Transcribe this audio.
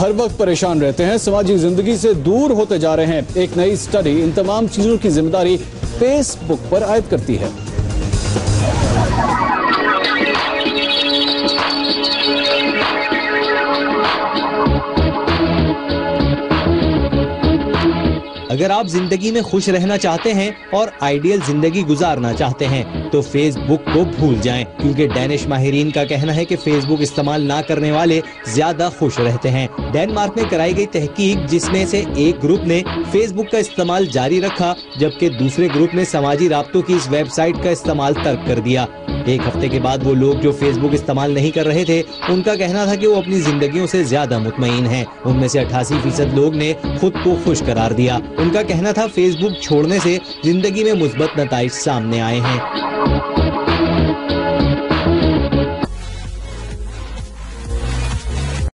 ہر وقت پریشان رہتے ہیں، سماجی زندگی سے دور ہوتے جا رہے ہیں۔ ایک نئی سٹڈی ان تمام چیزوں کی ذمہ داری فیس بک پر عائد کرتی ہے۔ اگر آپ زندگی میں خوش رہنا چاہتے ہیں اور آئیڈیل زندگی گزارنا چاہتے ہیں، تو فیس بک کو بھول جائیں۔ کیونکہ ڈینش ماہرین کا کہنا ہے کہ فیس بک استعمال نہ کرنے والے زیادہ خوش رہتے ہیں۔ ڈینمارک میں کرائی گئی تحقیق، جس میں سے ایک گروپ نے فیس بک کا استعمال جاری رکھا، جبکہ دوسرے گروپ نے سماجی رابطوں کی اس ویب سائٹ کا استعمال ترک کر دیا۔ ایک ہفتے کے بعد وہ لوگ جو فیس بک استعمال نہیں کر رہے تھے، ان کا کہنا تھا کہ وہ اپنی زندگیوں سے زیادہ مطمئن ہیں۔ ان میں سے اٹھاسی فیصد لوگ نے خود کو خوش قرار دیا۔ ان کا کہنا تھا، فیس بک چھوڑنے سے زندگی میں مثبت نتائج سامنے آئے ہیں۔